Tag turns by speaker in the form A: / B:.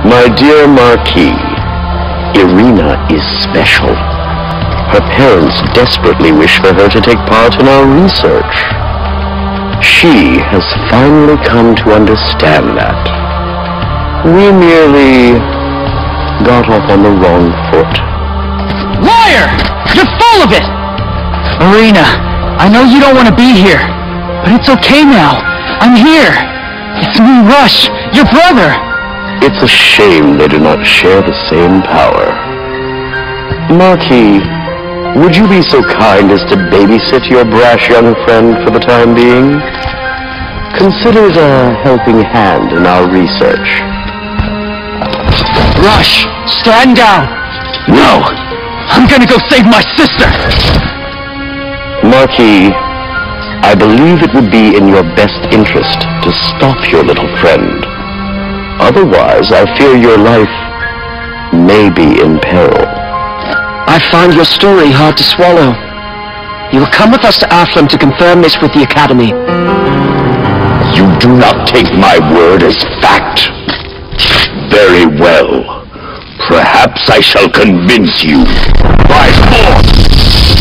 A: My dear Marquis, Irina is special. Her parents desperately wish for her to take part in our research. She has finally come to understand that. We merely got off on the wrong foot.
B: Liar! You're full of it! Irina, I know you don't want to be here, but it's okay now. I'm here. It's me, Rush, your brother.
A: It's a shame they do not share the same power. Marquis, would you be so kind as to babysit your brash young friend for the time being? Consider it a helping hand in our research.
B: Rush, stand down. No, I'm gonna go save my sister.
A: Marquis, I believe it would be in your best interest to stop your little friend. Otherwise, I fear your life may be in peril.
B: I find your story hard to swallow. You will come with us to Athlum to confirm this with the Academy.
A: You do not take my word as fact. Very well. Perhaps I shall convince you by force.